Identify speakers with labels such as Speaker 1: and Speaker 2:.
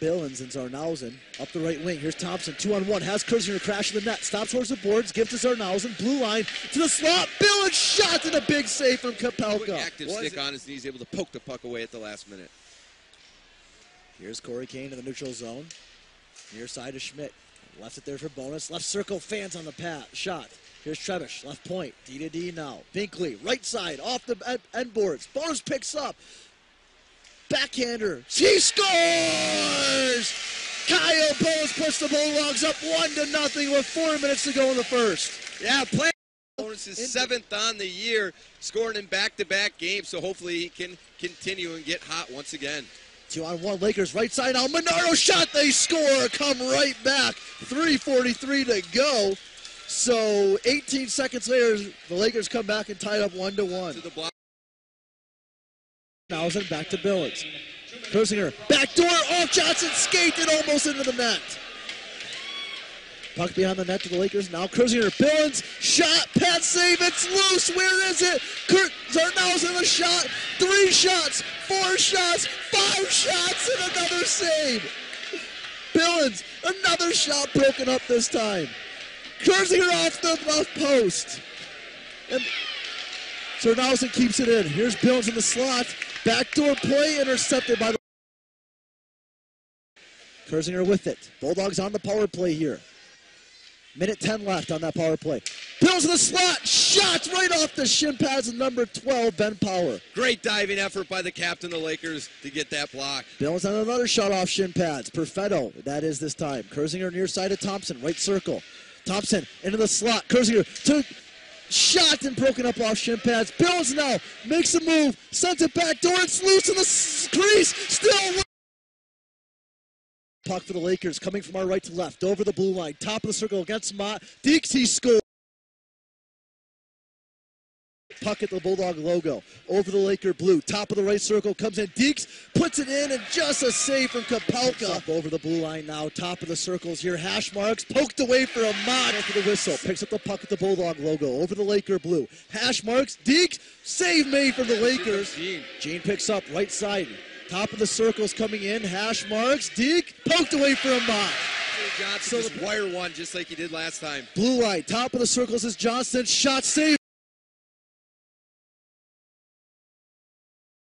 Speaker 1: Billins and Czarnowczan up the right wing. Here's Thompson, two on one. Has Kurzinger crash in the net. Stops towards the boards. Gives to Czarnowczan. Blue line to the slot. Billins shot and a big save from
Speaker 2: Quick
Speaker 1: Kapalka.
Speaker 2: active
Speaker 1: Was
Speaker 2: stick
Speaker 1: it?
Speaker 2: on his knees, able to poke the puck away at the last minute.
Speaker 1: Here's Corey Kane in the neutral zone. Near side of Schmidt. Left it there for Bonis. Left circle fans on the pat. Shot. Here's Trevish. Left point. D to D now. Binkley. Right side. Off the end, end boards. Bonis picks up. Backhander. He scores! Kyle Bowes puts the Bulldogs up one to nothing with four minutes to go in the first.
Speaker 2: Yeah, playing Bonis is seventh on the year, scoring in back-to-back games. So hopefully he can continue and get hot once again.
Speaker 1: Two on one, Lakers right side now. Monardo shot, they score. Come right back. 3:43 to go. So 18 seconds later, the Lakers come back and tie it up one to one.
Speaker 2: To the block.
Speaker 1: Thousand back to Billins. Kurzinger, backdoor off Johnson, skated almost into the net. Puck behind the net to the Lakers. Now Kurzinger, Billins, shot, pad save, it's loose. Where is it? Kurt Zarnow's in the shot. Three shots, four shots, five shots, and another save. Billins, another shot broken up this time. Kurzinger off the left post. And Czarnowczan keeps it in. Here's Billins in the slot. Backdoor play intercepted by the. Kurzinger with it. Bulldogs on the power play here. Minute 10 left on that power play. Bills in the slot. Shots right off the shin pads of number 12, Ben Power.
Speaker 2: Great diving effort by the captain of the Lakers to get that block.
Speaker 1: Bills on another shot off shin pads. Perfetto, that is this time. Kurzinger near side of Thompson, right circle. Thompson into the slot. Kurzinger to shot and broken up off shin pads. Bills now makes a move, sends it back door. It's loose in the crease. Still. Puck for the Lakers coming from our right to left over the blue line. Top of the circle against Mott. He scores. Puck at the Bulldog logo. Over the Laker blue. Top of the right circle comes in. Deeks puts it in and just a save from Kapalka. Up over the blue line now. Top of the circles here. Hash marks. Poked away for a mod after the whistle. Picks up the puck at the Bulldog logo. Over the Laker blue. Hash marks. Deeks. Save made from the Lakers. Gene. Picks up right side. Top of the circles coming in. Hash marks. Deke poked away for a mod.
Speaker 2: Johnson
Speaker 1: So
Speaker 2: just
Speaker 1: the-
Speaker 2: wire one just like he did last time.
Speaker 1: Blue line. Top of the circles is Johnson. Shot save.